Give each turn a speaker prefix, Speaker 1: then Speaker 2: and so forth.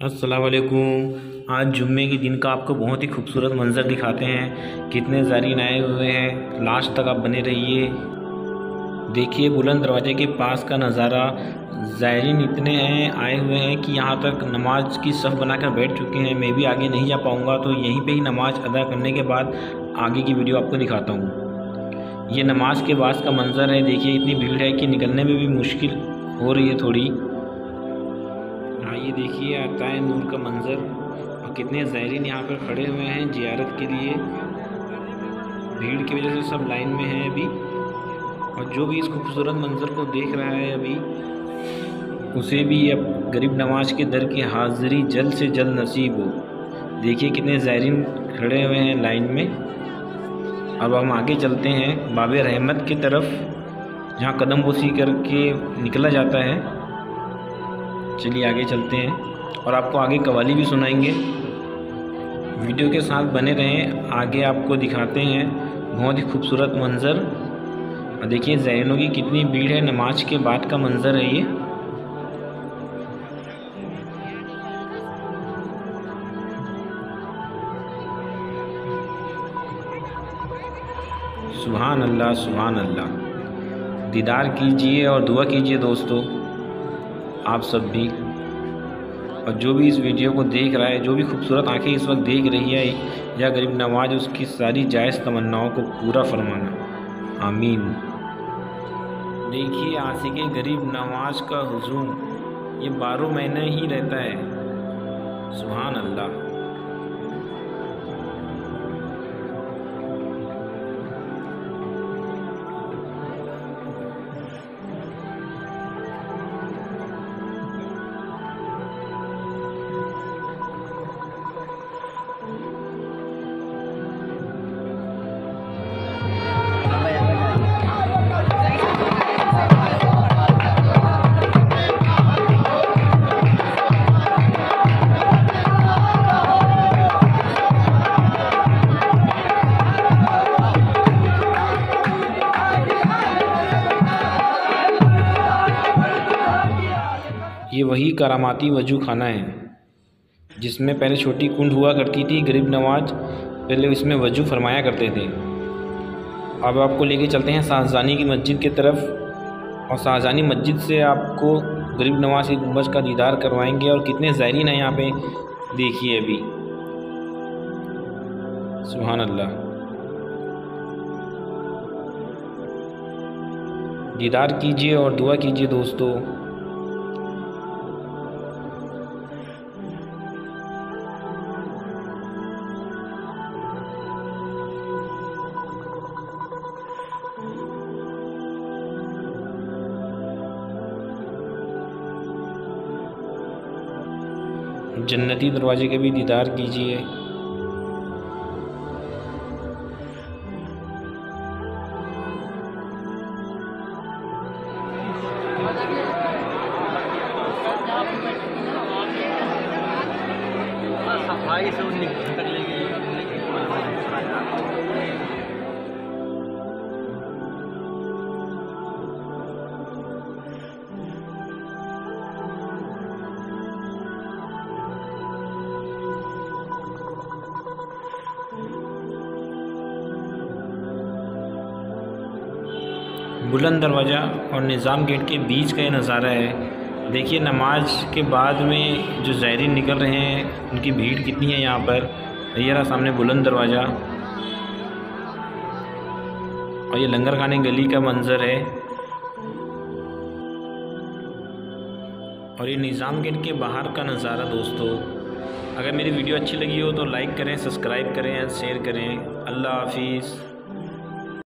Speaker 1: अस्सलाम वालेकुम। आज जुम्मे के दिन का आपको बहुत ही खूबसूरत मंज़र दिखाते हैं। कितने ज़ारीन आए हुए हैं। लास्ट तक आप बने रहिए। देखिए, बुलंद दरवाजे के पास का नज़ारा। ज़ायरीन इतने हैं, आए हुए हैं कि यहाँ तक नमाज़ की सफ़ बनाकर बैठ चुके हैं। मैं भी आगे नहीं जा पाऊँगा तो यहीं पे ही नमाज़ अदा करने के बाद आगे की वीडियो आपको दिखाता हूँ। ये नमाज़ के बाद का मंज़र है। देखिए, इतनी भीड़ है कि निकलने में भी मुश्किल हो रही है थोड़ी। ये देखिए आता है नूर का मंज़र। और कितने ज़ायरीन यहाँ पर खड़े हुए हैं जियारत के लिए। भीड़ की वजह से सब लाइन में हैं अभी। और जो भी इस खूबसूरत मंज़र को देख रहा है अभी, उसे भी अब गरीब नवाज़ के दर की हाज़िरी जल्द से जल्द नसीब हो। देखिए कितने ज़ायरीन खड़े हुए हैं लाइन में। अब हम आगे चलते हैं। बाब रहमत की तरफ़, जहाँ कदम बोसी करके निकला जाता है। चलिए आगे चलते हैं और आपको आगे कवाली भी सुनाएँगे। वीडियो के साथ बने रहें, आगे आपको दिखाते हैं बहुत ही खूबसूरत मंज़र। और देखिए, जैनों की कितनी भीड़ है, नमाज़ के बाद का मंज़र है ये। सुबहान अल्लाह सुबहान अल्लाह। दीदार कीजिए और दुआ कीजिए दोस्तों। आप सब भी। और जो भी इस वीडियो को देख रहा है, जो भी खूबसूरत आँखें इस वक्त देख रही है, या गरीब नवाज़, उसकी सारी जायज़ तमन्नाओं को पूरा फरमाना। आमीन। देखिए, आशिक गरीब नवाज़ का हजूम, ये बारह महीने ही रहता है। सुबहान अल्लाह। ये वही करामाती वज़ू खाना है, जिसमें पहले छोटी कुंड हुआ करती थी, गरीब नवाज़, पहले इसमें वज़ू फरमाया करते थे। अब आपको लेके चलते हैं शाहजहानी की मस्जिद की तरफ़, और शाहजहानी मस्जिद से आपको गरीब नवाज़ की गुम्बज का दीदार करवाएँगे, और कितने ज़ायरीन हैं यहाँ पे, देखिए अभी। सुबहान अल्लाह दीदार कीजिए और दुआ कीजिए दोस्तों। जन्नती दरवाजे के भी दीदार कीजिए।
Speaker 2: से निकलने
Speaker 1: बुलंद दरवाज़ा और निज़ाम गेट के बीच का ये नज़ारा है। देखिए, नमाज़ के बाद में जो ज़ायरीन निकल रहे हैं, उनकी भीड़ कितनी है यहाँ पर? ये रहा सामने बुलंद दरवाज़ा। और ये लंगर खाने गली का मंज़र है। और ये निज़ाम गेट के बाहर का नज़ारा दोस्तों, अगर मेरी वीडियो अच्छी लगी हो तो लाइक करें, सब्सक्राइब करें शेयर करें। अल्लाह हाफिज़।